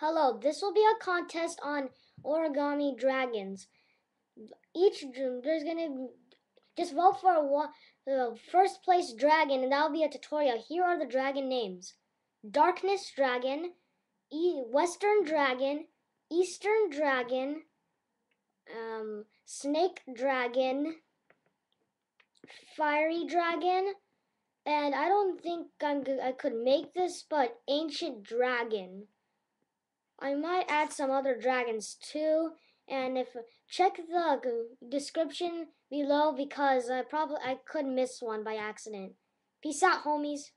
Hello, this will be a contest on origami dragons. Each there's gonna just vote for the first place dragon, and that'll be a tutorial. Here are the dragon names: Darkness Dragon, e- Western Dragon, Eastern Dragon, um, Snake Dragon, Fiery Dragon, and I don't think I'm I could make this, but Ancient Dragon. I might add some other dragons too, and if check the description below because I probably I could miss one by accident. Peace out, homies.